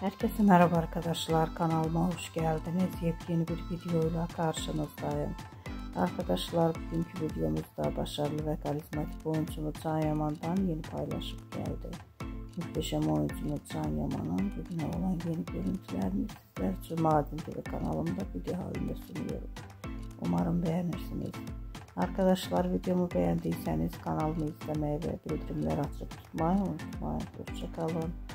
Herkese merhaba arkadaşlar kanalıma hoş geldiniz. Yepyeni bir videoyla karşınızdayım. Arkadaşlar bugünkü videomuzda başarılı ve karizmatik oyuncumuz Can Yaman'dan yeni paylaşıp geldi. Muhteşem oyuncumuz Can Yaman'ın bugüne olan yeni görüntülerini sizler için Madem TV kanalımda video halinde sunuyorum. Umarım beğenirsiniz. Arkadaşlar videomu beğendiyseniz kanalımı izlemeyi ve bildirimleri açıp tutmayı unutmayın. Hoşçakalın.